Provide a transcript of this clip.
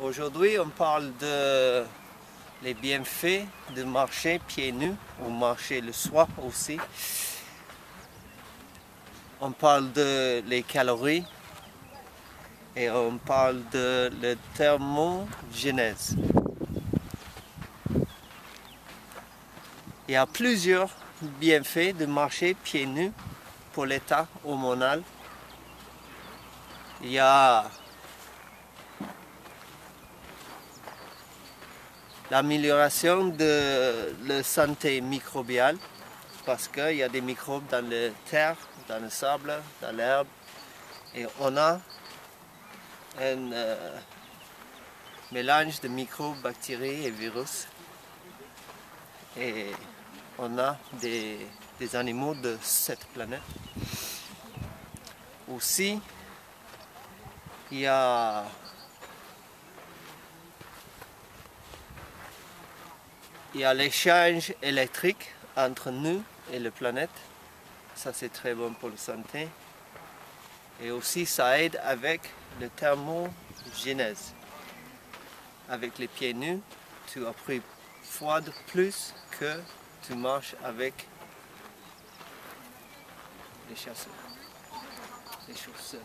Aujourd'hui, on parle de les bienfaits de marcher pieds nus ou marcher le soir aussi. On parle de les calories et on parle de la thermogenèse. Il y a plusieurs bienfaits de marcher pieds nus pour l'état hormonal. Il y a l'amélioration de la santé microbiale parce qu'il y a des microbes dans la terre, dans le sable, dans l'herbe et on a un euh, mélange de microbes, bactéries et virus et on a des, des animaux de cette planète. Aussi, il y a Il y a l'échange électrique entre nous et la planète. Ça, c'est très bon pour la santé. Et aussi, ça aide avec le thermogenèse. Avec les pieds nus, tu as pris froid plus que tu marches avec les chasseurs, les chaussures.